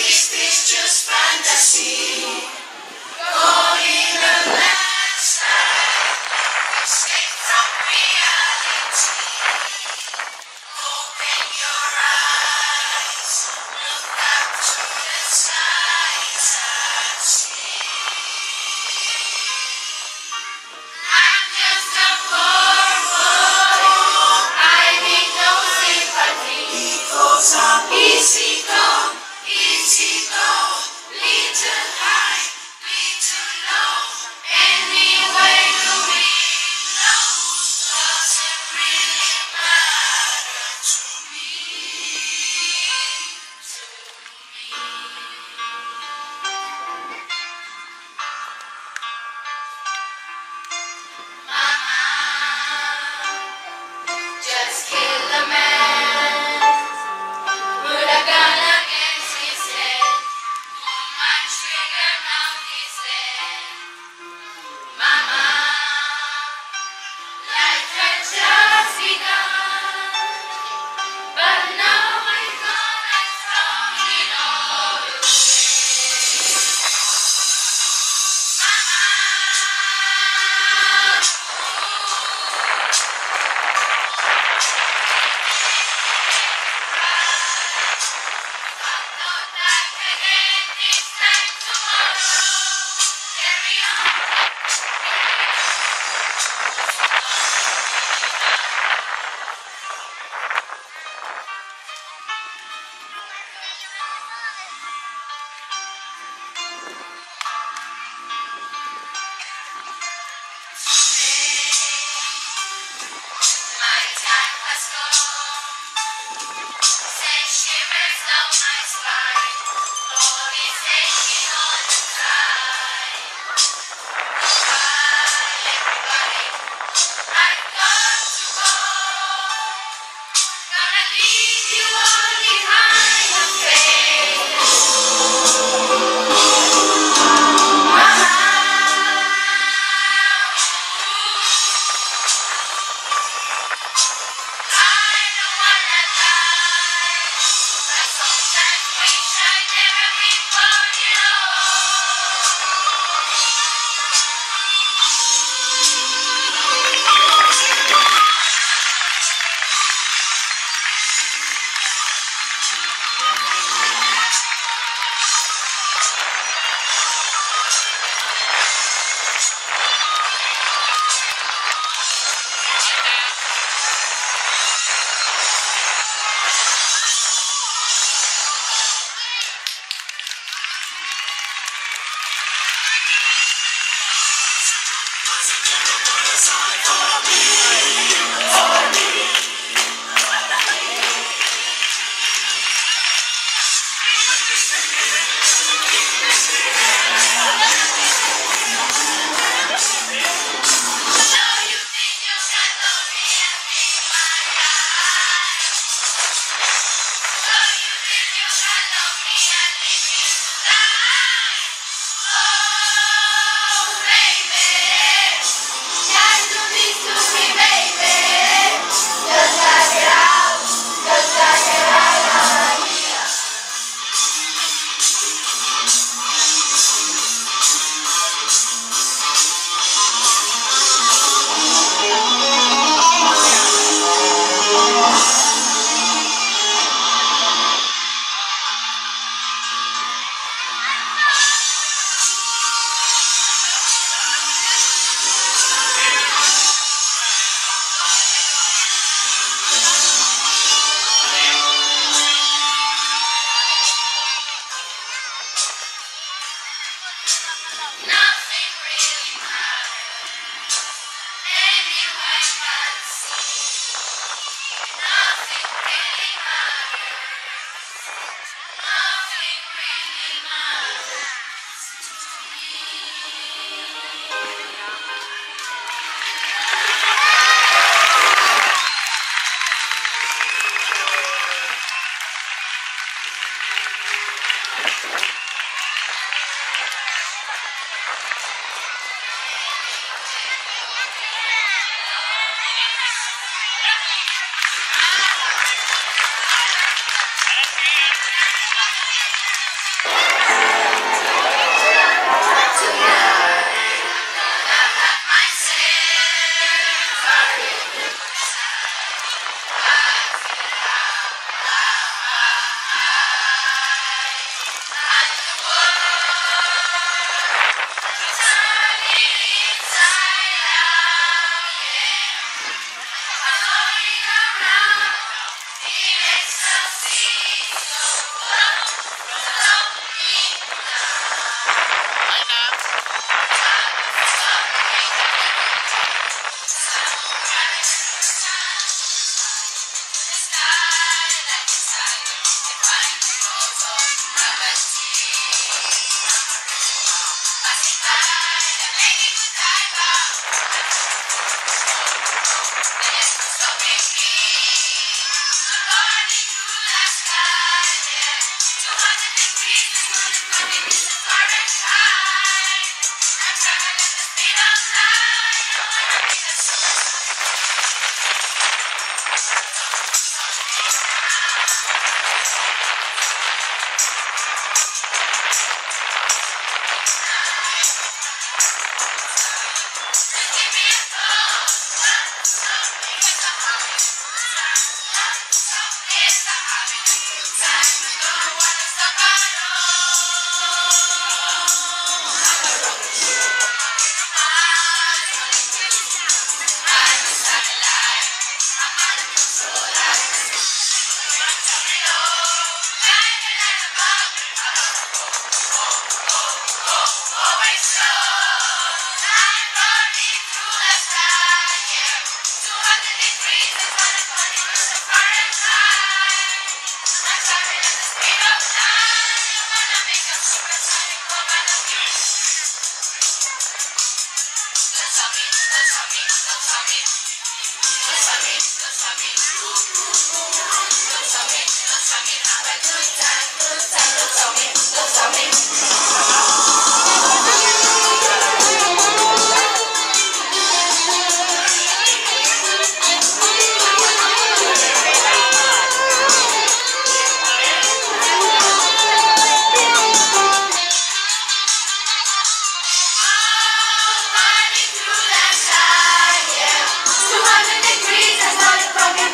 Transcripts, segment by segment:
Is this just fantasy? Because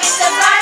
I'm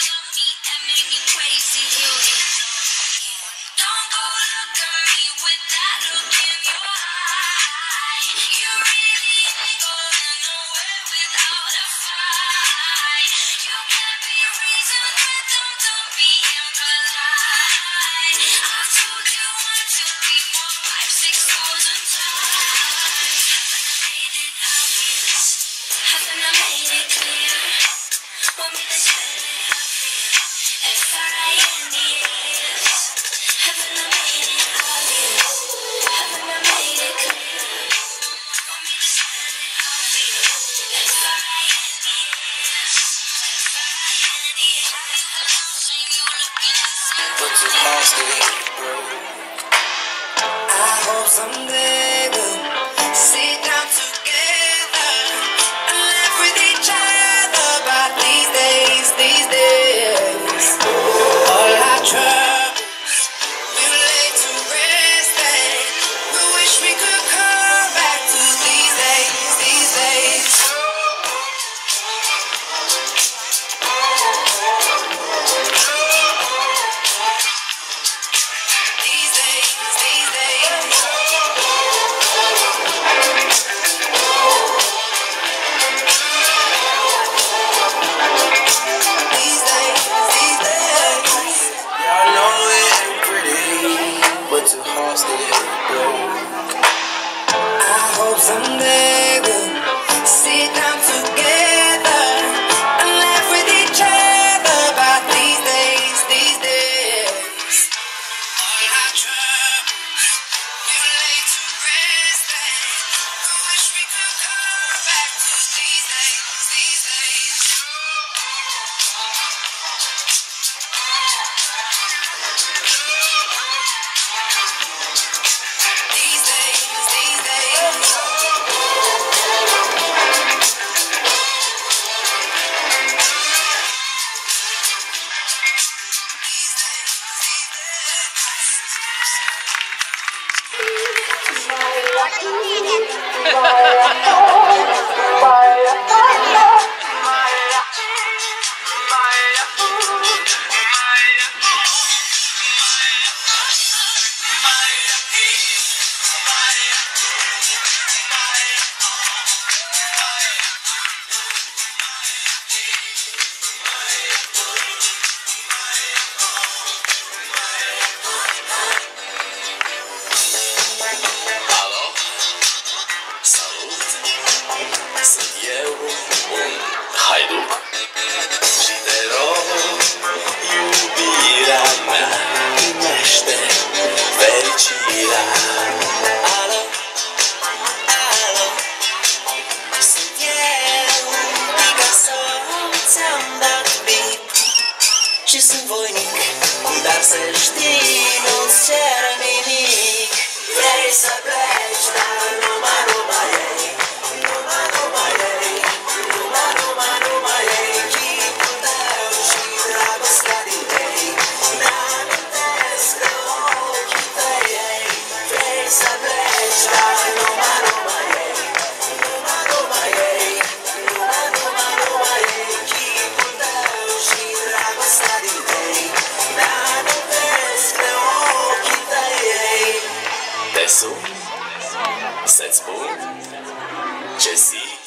Beat that make me crazy. someday. și sunt voinic. Dar să știi, nu-ți cer nimic. Vrei să pleci, dar numai nu mai ei Newcastle, Salzburg, Jesse.